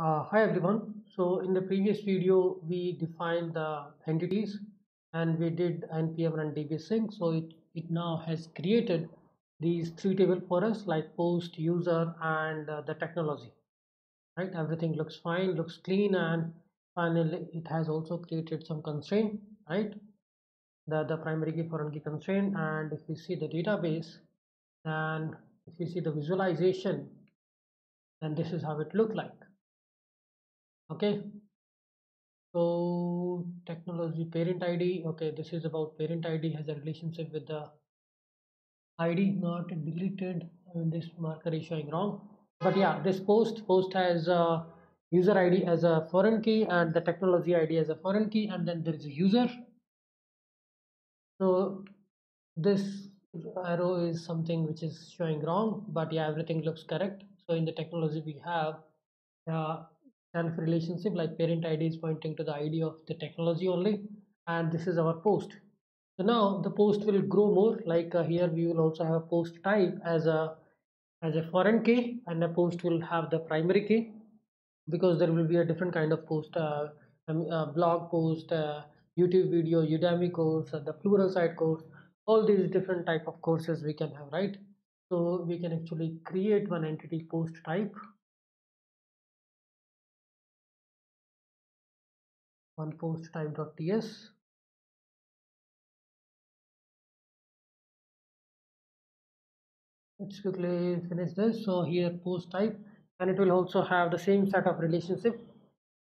Uh, hi everyone. So in the previous video, we defined the entities and we did npm run dbsync. So it, it now has created these three tables for us like post, user and uh, the technology. Right? Everything looks fine, looks clean and finally it has also created some constraint, right? The, the primary key foreign key constraint and if we see the database and if we see the visualization then this is how it looked like okay. So technology parent id okay this is about parent id has a relationship with the id not deleted. I mean, this marker is showing wrong. But yeah this post post has a user id as a foreign key and the technology id as a foreign key and then there is a user. So this arrow is something which is showing wrong but yeah everything looks correct. So in the technology we have uh, self relationship like parent id is pointing to the id of the technology only and this is our post. So now the post will grow more like uh, here we will also have a post type as a as a foreign key and a post will have the primary key because there will be a different kind of post uh, uh, blog post uh, youtube video udemy course the Pluralsight course. All these different type of courses we can have right? So we can actually create one entity post type one post type.ts let's quickly finish this. So here post type and it will also have the same set of relationship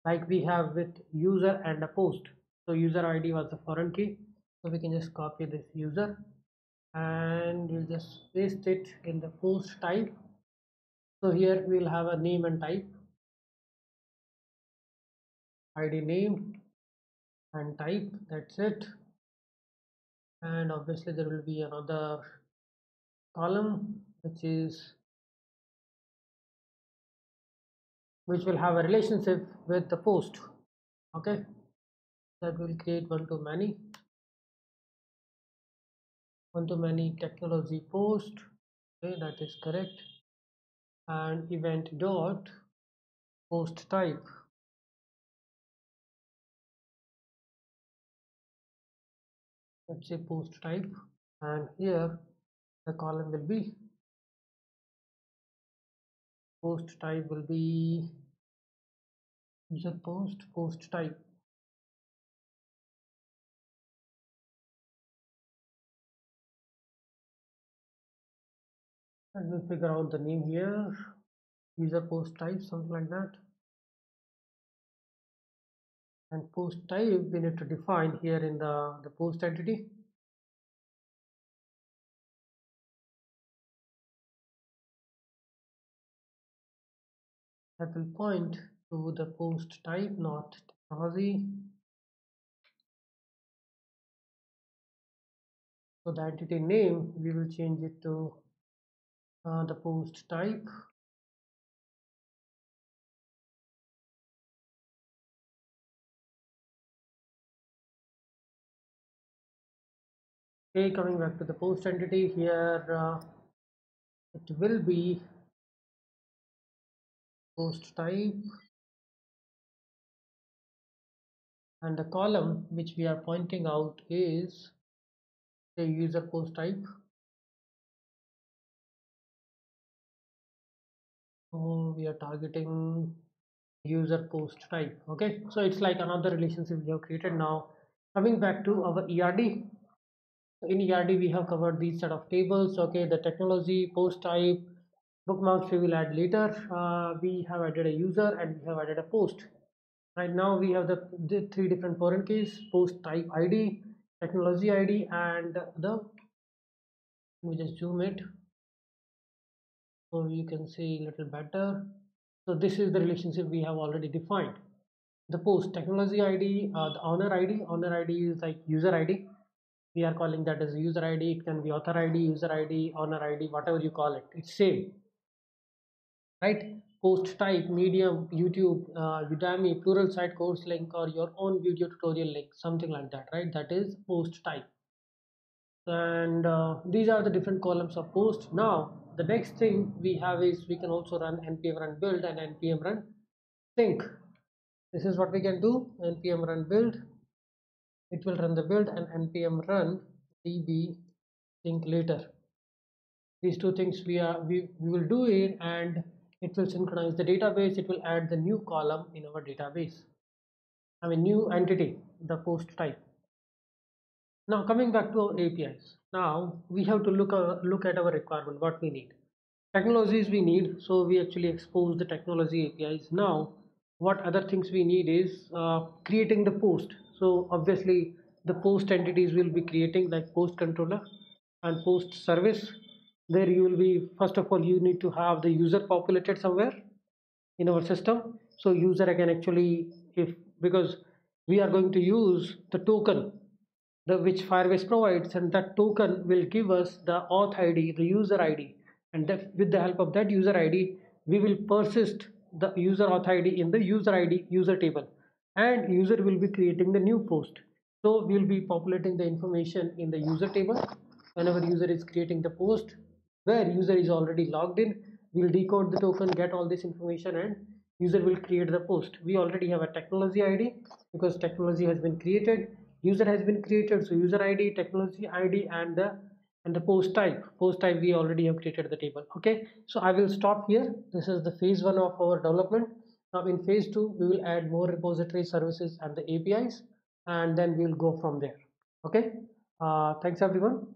like we have with user and a post. So user id was the foreign key. So we can just copy this user and we'll just paste it in the post type. So here we'll have a name and type. Id name and type that's it. And obviously there will be another column which is which will have a relationship with the post okay? That will create one to many one to many technology post okay that is correct. And event dot post type let's say post type and here the column will be post type will be user post? Post type. And we'll figure out the name here. User post type? Something like that and post type we need to define here in the the post entity. That will point to the post type not technology so the entity name we will change it to uh, the post type okay coming back to the post entity here uh, it will be post type and the column which we are pointing out is the user post type. So we are targeting user post type okay? So it's like another relationship we have created. Now coming back to our erd in erd we have covered these set of tables. Okay the technology post type bookmarks we will add later. Uh, we have added a user and we have added a post. Right now we have the, the three different foreign keys post type id technology id and the we just zoom it so you can see a little better. So this is the relationship we have already defined. The post technology id uh, the owner id owner id is like user id we are calling that as user id it can be author id user id owner id whatever you call it. It's same right? Post type medium youtube uh, udemy Pluralsight course link or your own video tutorial link something like that right? That is post type. And uh, these are the different columns of post. Now the next thing we have is we can also run npm run build and npm run sync. This is what we can do npm run build it will run the build and npm run db sync later. These two things we are we, we will do it and it will synchronize the database. It will add the new column in our database. I mean new entity the post type. Now coming back to our APIs now we have to look uh, look at our requirement what we need. Technologies we need so we actually expose the technology APIs now what other things we need is uh, creating the post so obviously the post entities will be creating like post controller and post service. There you will be first of all you need to have the user populated somewhere in our system. So user can actually if because we are going to use the token the which Firebase provides and that token will give us the auth ID the user ID and that with the help of that user ID we will persist the user auth ID in the user ID user table and user will be creating the new post. So we will be populating the information in the user table. Whenever user is creating the post where user is already logged in we'll decode the token get all this information and user will create the post. We already have a technology id because technology has been created. User has been created. So user id technology id and the and the post type. Post type we already have created the table. Okay? So i will stop here. This is the phase one of our development now in phase two we will add more repository services and the apis and then we'll go from there. Okay? Uh, thanks everyone